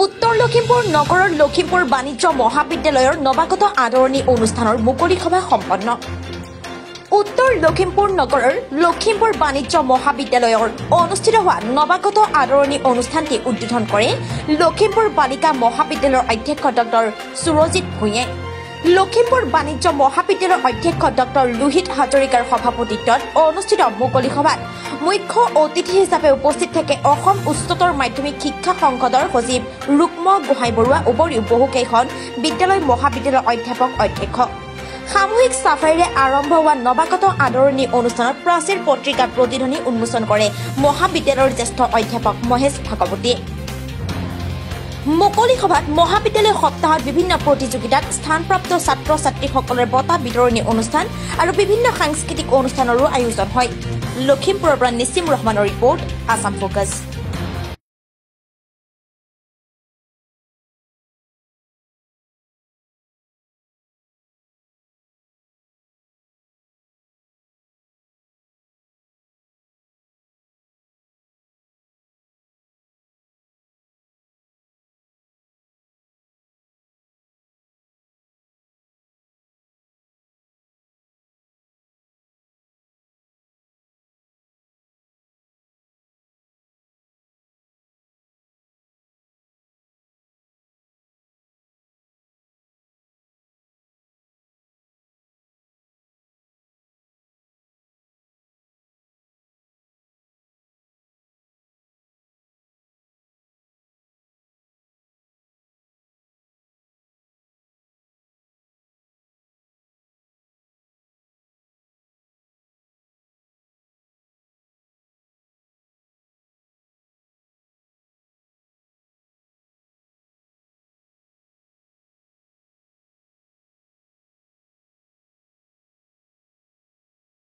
উত্তৰ লখিমপুৰ নগৰৰ লখিমপুৰ বাণিজ্য মহাবিদ্যালয়ৰ নৱাগত আদৰণি অনুষ্ঠানৰ মুকলি সভা সম্পন্ন। উত্তৰ লখিমপুৰ নগৰৰ লখিমপুৰ বাণিজ্য মহাবিদ্যালয়ৰ অনুষ্ঠিত হোৱা নৱাগত আদৰণি অনুষ্ঠানটি উদ্বোধন কৰে লখিমপুৰ বালিকা মহাবিদ্যালয়ৰ অধ্যক্ষ ডক্টৰ সুৰজিৎ ভূঞে। লখিমপুৰ বাণিজ্য মহাবিদ্যালয়ৰ অধ্যক্ষ ডক্টৰ লোহিত হাজৰিকাৰ সভাপতিত্বত অনুষ্ঠিত মুকলি সভাত মুখ্য অতিথি হিচাপে উপস্থিত থাকে অসম উচ্চতৰ মাধ্যমিক শিক্ষা সংসদৰ সচিব ৰুক্ম গোহাঁই বৰুৱা উপৰিও বহুকেইখন বিদ্যালয় মহাবিদ্যালয়ৰ অধ্যাপক অধ্যক্ষ। সামূহিক চাফাৰীৰে আৰম্ভ হোৱা নৱাগত আদৰণি অনুষ্ঠানত প্ৰাচীৰ পত্ৰিকাৰ প্ৰতিধ্বনি উন্মোচন কৰে মহাবিদ্যালয়ৰ জ্যেষ্ঠ অধ্যাপক মহেশ ভাগৱতীয়ে। মুকলি সভাত মহাবিদ্যালয় সপ্তাহত বিভিন্ন প্ৰতিযোগিতাত স্থানপ্ৰাপ্ত ছাত্ৰ ছাত্ৰীসকলৰ বঁটা বিতৰণী অনুষ্ঠান আৰু বিভিন্ন সাংস্কৃতিক অনুষ্ঠানৰো আয়োজন হয়। লখিমপুৰৰ পৰা নিছিম ৰহমানৰ ৰিপৰ্ট আছাম ফ'কাছ।